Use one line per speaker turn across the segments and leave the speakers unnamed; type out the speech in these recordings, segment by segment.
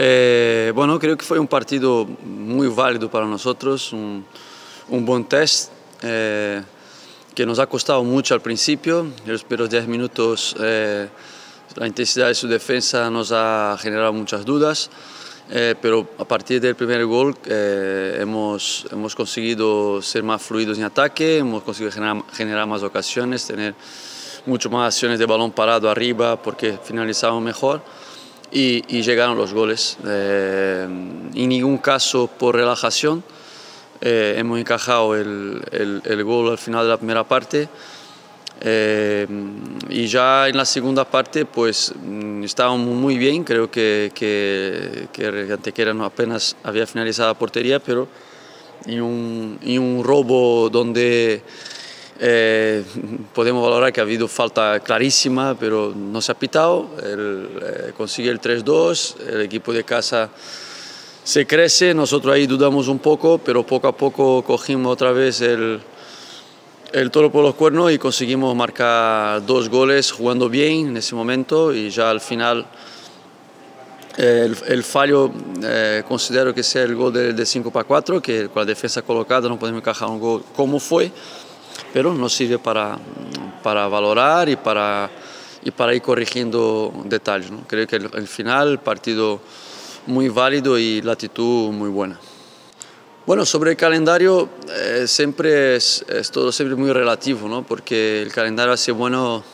Eh, bueno, creo que fue un partido muy válido para nosotros, un, buen test eh, que nos ha costado mucho al principio. En los primeros 10 minutos eh, la intensidad de su defensa nos ha generado muchas dudas, pero a partir del primer gol hemos, hemos conseguido ser más fluidos en ataque, hemos conseguido generar, generar más ocasiones, tener mucho más acciones de balón parado arriba porque finalizamos mejor y, llegaron los goles. Eh, en ningún caso por relajación. Eh, hemos encajado el, el, gol al final de la primera parte. Eh, y ya en la segunda parte pues mm, estábamos muy bien, creo que, que, que Antequera no apenas había finalizado la portería, pero en un, en un robo donde eh, podemos valorar que ha habido falta clarísima, pero no se ha pitado. El, eh, consigue el 3-2, el equipo de casa se crece, nosotros ahí dudamos un poco, pero poco a poco cogimos otra vez el, el toro por los cuernos y conseguimos marcar dos goles jugando bien en ese momento y ya al final el, el, fallo eh, considero que sea el gol de, de 5 para 4, que con la defensa colocada no podemos encajar un gol como fue pero nos sirve para, para valorar y para, y para ir corrigiendo detalles. ¿no? Creo que el, final, el partido muy válido y la actitud muy buena. Bueno, sobre el calendario eh, siempre es, es, todo siempre muy relativo, ¿no? porque el calendario hace bueno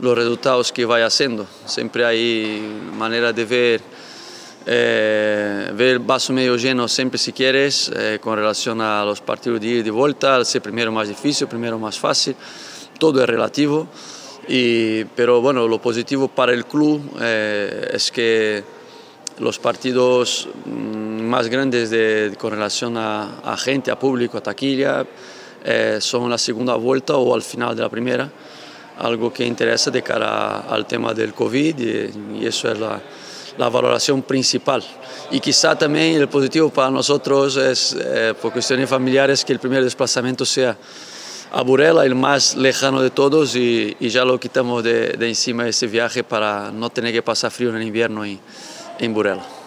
los resultados que vaya haciendo. Siempre hay manera de ver eh, ver el vaso medio lleno siempre si quieres eh, con relación a los partidos de ida y de vuelta, si primero más difícil, primero más fácil, todo es relativo, y, pero bueno, lo positivo para el club eh, es que los partidos mm, más grandes de, con relación a, gente, a público, a taquilla, son la segunda vuelta o al final de la primera, algo que interesa de cara al tema del COVID y eso es la la valoración principal. Y quizá también el positivo para nosotros es, eh, por cuestiones familiares, que el primer desplazamiento sea a Burela, el más lejano de todos, y, ya lo quitamos de, encima ese viaje para no tener que pasar frío en el invierno en Burela.